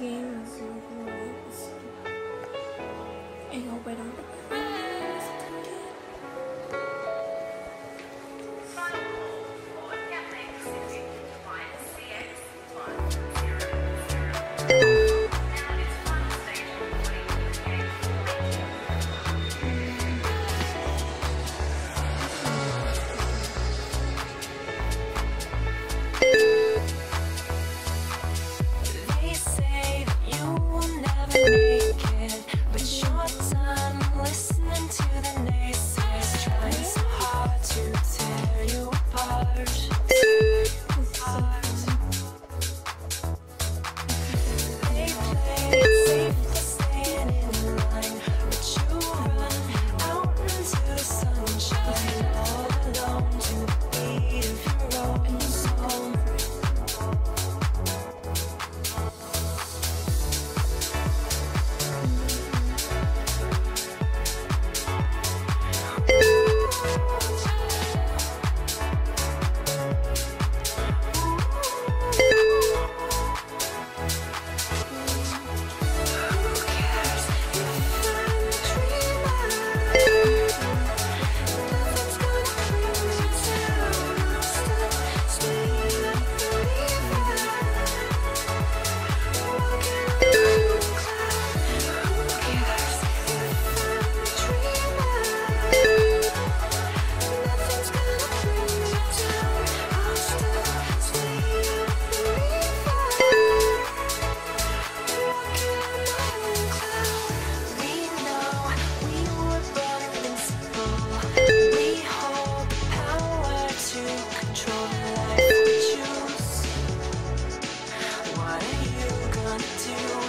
game is I hope I don't. You gonna